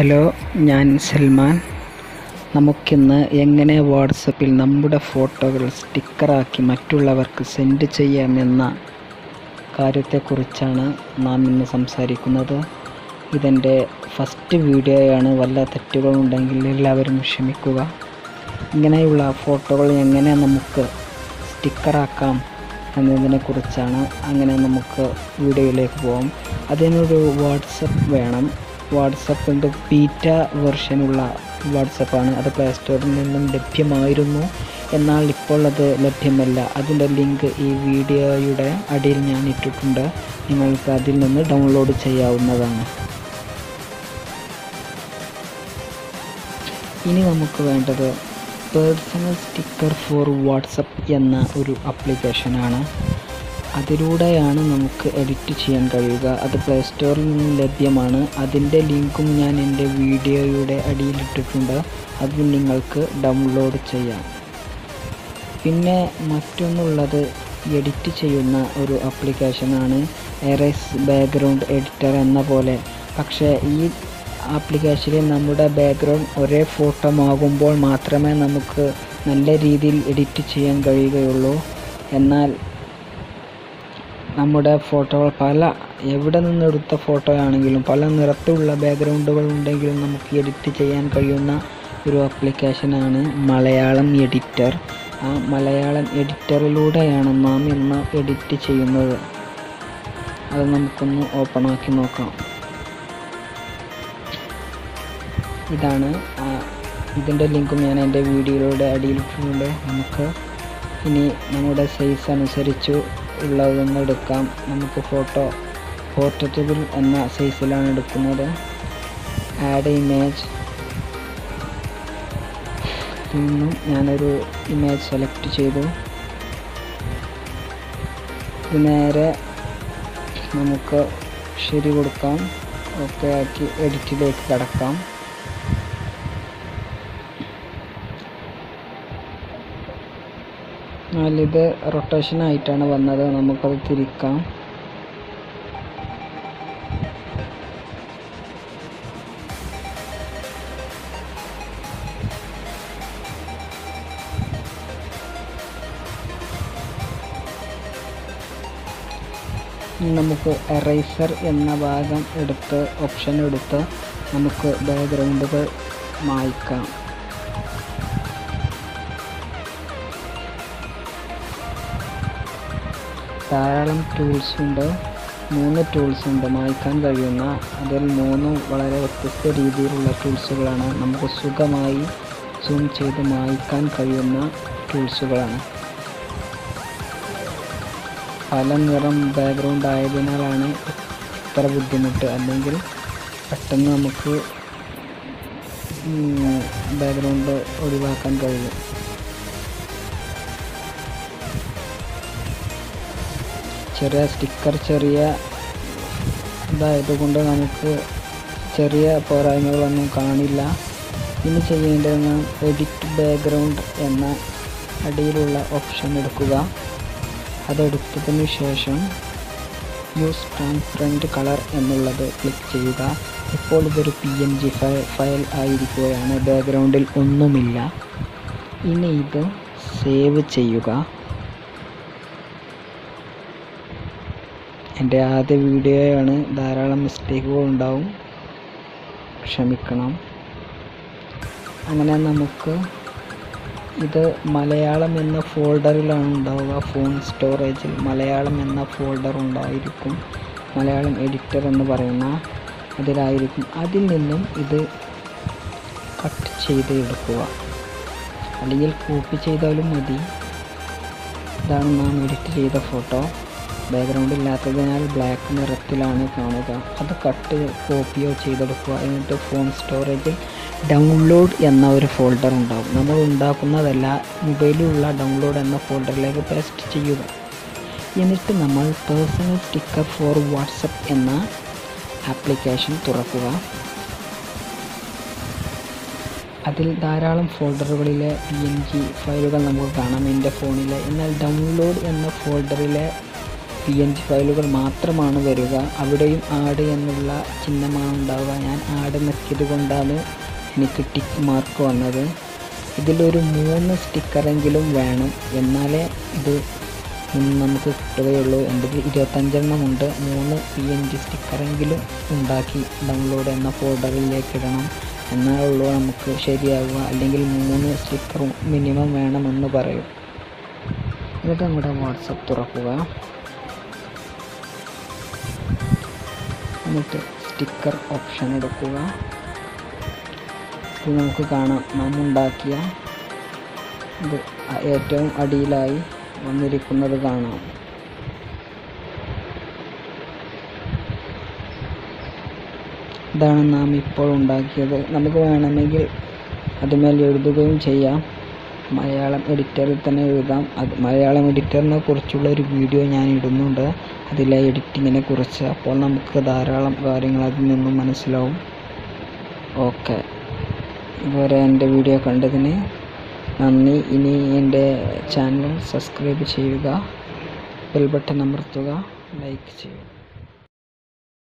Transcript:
Hello ഞാൻ സൽമാൻ. നമുക്കിന്ന് എങ്ങനെ വാട്സപ്പിൽ നമ്മുടെ ഫോട്ടോകൾ സ്റ്റിക്കറാക്കി മറ്റുള്ളവർക്ക് സെൻഡ് ചെയ്യാമെന്ന കാര്യത്തെക്കുറിച്ചാണ് നാം ഇന്ന് സംസാരിക്കുന്നത്. ഇതെന്റെ ഫസ്റ്റ് വീഡിയോയാണ്. വല്ല തെറ്റുകളുണ്ടെങ്കിൽ എല്ലാവരും ക്ഷമിക്കുക. ഇങ്ങനെയുള്ള ഫോട്ടോകൾ എങ്ങനെ നമുക്ക് സ്റ്റിക്കറാക്കാം എന്നതിനെക്കുറിച്ചാണ്. അങ്ങനെ നമുക്ക് വീഡിയോയിലേക്ക് പോകാം അതിനൊരു വാട്സപ്പ് വേണം. വാട്സപ്പിന്റെ ബീറ്റ വെർഷനുള്ള വാട്സപ്പാണ്. അത് പ്ലേ സ്റ്റോറിൽ നിന്നും ലഭ്യമായിരുന്നു. എന്നാൽ ഇപ്പോൾ അത് ലഭ്യമല്ല. അതിന്റെ ലിങ്ക് ഈ വീഡിയോയുടെ അടിയിൽ ഞാൻ ഇട്ടിട്ടുണ്ട്. നിങ്ങൾക്ക് അതിൽ നിന്ന് ഡൗൺലോഡ് ചെയ്യാവുന്നതാണ്. ഇനി നമുക്ക് വേണ്ടത് പേഴ്സണൽ സ്റ്റിക്കർ ഫോർ വാട്സപ്പ് എന്ന ഒരു ആപ്ലിക്കേഷനാണ് അതിലൂടെയാണ് നമുക്ക് എഡിറ്റ് ചെയ്യാൻ കഴിയുക. അത് പ്ലേ സ്റ്റോറിൽ നിന്നും ലഭ്യമാണ്. അതിന്റെ ലിങ്കും ഞാൻ എന്റെ വീഡിയോയുടെ അടിയിലിട്ടിട്ടുണ്ട് അത് നിങ്ങൾക്ക് ഡൗൺലോഡ് ചെയ്യാം. പിന്നെ മറ്റൊന്നുള്ളത് എഡിറ്റ് ചെയ്യുന്ന ഒരു ആപ്ലിക്കേഷനാണ് എറേസ് ബാക്ക്ഗ്രൗണ്ട് എഡിറ്റർ എന്ന പോലെ. പക്ഷേ ഈ ആപ്ലിക്കേഷനിൽ നമ്മുടെ ബാക്ക്ഗ്രൗണ്ട് ഒരേ ഫോട്ടോ ആകുമ്പോൾ മാത്രമേ നമുക്ക് നല്ല രീതിയിൽ എഡിറ്റ് ചെയ്യാൻ കഴിയുകയുള്ളൂ. എന്നാൽ നമ്മുടെ ഫോട്ടോകൾ പല എവിടെ നിന്നെടുത്ത ഫോട്ടോ ആണെങ്കിലും പല നിറത്തിലുള്ള ബാക്ക്ഗ്രൗണ്ടുകൾ ഉണ്ടെങ്കിലും നമുക്ക് എഡിറ്റ് ചെയ്യാൻ കഴിയുന്ന ഒരു ആപ്ലിക്കേഷനാണ് മലയാളം എഡിറ്റർ ആ മലയാളം എഡിറ്ററിലൂടെയാണ് നാം ഇന്ന് എഡിറ്റ് ചെയ്യുന്നത്. അത് നമുക്കൊന്ന് ഓപ്പൺ ആക്കി നോക്കാം. ഇതാണ് ഇതിന്റെ ലിങ്കും ഞാൻ എന്റെ വീഡിയോയുടെ അടിയിലിട്ടുണ്ട് നമുക്ക് ഇനി നമ്മുടെ സൈസ് അനുസരിച്ച് ഉള്ളതൊന്ന് എടുക്കാം നമുക്ക് ഫോട്ടോ പോർട്ടബിൾ എന്ന സൈസിലാണ് എടുക്കുന്നത്. ആഡ് ഇമേജ് നിന്നും ഞാനൊരു ഇമേജ് സെലക്ട് ചെയ്തു. ഇത് നേരെ നമുക്ക് ശരി കൊടുക്കാം. ഓക്കെ ആക്കി എഡിറ്റിലേക്ക് കടക്കാം. ഇത് റൊട്ടേഷൻ ആയിട്ടാണ് വന്നത്. നമുക്കത് തിരിക്കാം. നമുക്ക് എറൈസർ എന്ന ഭാഗം എടുത്ത് ഓപ്ഷൻ എടുത്ത് നമുക്ക് ബാക്ക്ഗ്രൗണ്ടുകൾ മായ്ക്കാം. ധാരാളം ടൂൾസ് ഉണ്ട്. മൂന്ന് ടൂൾസ് ഉണ്ട്. മായ്ക്കാൻ കഴിയുന്ന അതിൽ മൂന്നും വളരെ വ്യത്യസ്ത രീതിയിലുള്ള ടൂൾസുകളാണ് നമുക്ക് സുഖമായി സൂം ചെയ്ത് മായ്ക്കാൻ കഴിയുന്ന ടൂൾസുകളാണ് പല നിറം ബാക്ക്ഗ്രൗണ്ട് ആയതിനാലാണ് ഇത്ര ബുദ്ധിമുട്ട്. അല്ലെങ്കിൽ പെട്ടെന്ന് നമുക്ക് ബാക്ക്ഗ്രൗണ്ട് ഒഴിവാക്കാൻ കഴിയും. ചെറിയ സ്റ്റിക്കർ ചെറിയ ഇതായതുകൊണ്ട് നമുക്ക് ചെറിയ പോരായ്മകളൊന്നും കാണില്ല. ഇനി ചെയ്യേണ്ടതെന്ന് എഡിറ്റ് ബാക്ക്ഗ്രൗണ്ട് എന്ന അടിയിലുള്ള ഓപ്ഷൻ എടുക്കുക. അതെടുത്തതിന് ശേഷം യൂസ് ട്രാൻസ്പെറന്റ് കളർ എന്നുള്ളത് ക്ലിക്ക് ചെയ്യുക. ഇപ്പോൾ ഇതൊരു പി എൻ ജി ഫയൽ ആയിരിക്കുകയാണ്. ബാക്ക്ഗ്രൗണ്ടിൽ ഒന്നുമില്ല. ഇനി ഇത് സേവ് ചെയ്യുക. എന്റെ ആദ്യ വീഡിയോയാണ് ധാരാളം മിസ്റ്റേക്കുകൾ ഉണ്ടാവും. ക്ഷമിക്കണം. അങ്ങനെ നമുക്ക് ഇത് മലയാളം എന്ന ഫോൾഡറിലാണ് ഉണ്ടാവുക. ഫോൺ സ്റ്റോറേജിൽ മലയാളം എന്ന ഫോൾഡർ ഉണ്ടായിരിക്കും. മലയാളം എഡിറ്റർ എന്ന് പറയുന്ന അതിലായിരിക്കും. അതിൽ നിന്നും ഇത് കട്ട് ചെയ്ത് എടുക്കുക. അല്ലെങ്കിൽ കോപ്പി ചെയ്താലും മതി. ഇതാണ് നാം എഡിറ്റ് ചെയ്ത ഫോട്ടോ ബാക്ക്ഗ്രൗണ്ട് ഇല്ലാത്തതിനാൽ ബ്ലാക്ക് നിറത്തിലാണ് കാണുക. അത് കട്ട് കോപ്പിയോ ചെയ്തെടുക്കുക. എന്നിട്ട് ഫോൺ സ്റ്റോറേജിൽ ഡൗൺലോഡ് എന്ന ഒരു ഫോൾഡർ ഉണ്ടാകും നമ്മൾ ഉണ്ടാക്കുന്നതല്ല മൊബൈലിലുള്ള ഡൗൺലോഡ് എന്ന ഫോൾഡറിലേക്ക് പേസ്റ്റ് ചെയ്യുക. എന്നിട്ട് നമ്മൾ പേഴ്സണൽ സ്റ്റിക്കർ ഫോർ വാട്സപ്പ് എന്ന ആപ്ലിക്കേഷൻ തുറക്കുക. അതിൽ ധാരാളം ഫോൾഡറുകളിലെ പി എൻ ജി ഫയലുകൾ നമുക്ക് കാണാം. എന്റെ ഫോണിലെ എന്നാൽ ഡൗൺലോഡ് എന്ന ഫോൾഡറിലെ പി എൻ ജി ഫയലുകൾ മാത്രമാണ് വരിക. അവിടെയും ആഡ് എന്നുള്ള ചിഹ്നമാണ് ഉണ്ടാവുക. ഞാൻ ആഡ് അവിടെ നിൽക്കിയത് കൊണ്ടാണ് എനിക്ക് ടിക്ക് മാർക്ക് വന്നത്. ഇതിലൊരു മൂന്ന് സ്റ്റിക്കറെങ്കിലും വേണം. എന്നാലേ ഇത് നമുക്ക് കിട്ടുകയുള്ളൂ. എന്റെ ഇരുപത്തഞ്ചെണ്ണം ഉണ്ട്. മൂന്ന് പി എൻ ജി സ്റ്റിക്കറെങ്കിലും ഉണ്ടാക്കി ഡൗൺലോഡ് എന്ന ഫോൾഡറിലേക്ക് ഇടണം. എന്നാലുള്ളൂ നമുക്ക് ശരിയാവുക. അല്ലെങ്കിൽ മൂന്ന് സ്റ്റിക്കറും മിനിമം വേണമെന്ന് പറയും. എന്നിട്ട് നമ്മുടെ വാട്സപ്പ് തുറക്കുക. എന്നിട്ട് സ്റ്റിക്കർ ഓപ്ഷൻ എടുക്കുക. ഇത് നമുക്ക് കാണാം. നാം ഉണ്ടാക്കിയ ഇത് ഏറ്റവും അടിയിലായി വന്നിരിക്കുന്നത് കാണാം. ഇതാണ് നാം ഇപ്പോൾ ഉണ്ടാക്കിയത്. നമുക്ക് വേണമെങ്കിൽ അതുമേൽ എഴുതുകയും ചെയ്യാം. മലയാളം എഡിറ്ററിൽ തന്നെ എഴുതാം. അത് മലയാളം എഡിറ്ററിനെ കുറിച്ചുള്ള ഒരു വീഡിയോ ഞാൻ ഇടുന്നുണ്ട്. അതിലെ എഡിറ്റിങ്ങിനെ കുറിച്ച്. അപ്പോൾ നമുക്ക് ധാരാളം കാര്യങ്ങൾ അതിൽ നിന്നും മനസ്സിലാവും. ഓക്കെ. ഇതുവരെ എന്റെ വീഡിയോ കണ്ടതിന് നന്ദി. ഇനി എന്റെ ചാനൽ സബ്സ്ക്രൈബ് ചെയ്യുക. ബെൽ ബട്ടൺ അമർത്തുക. ലൈക്ക് ചെയ്യുക.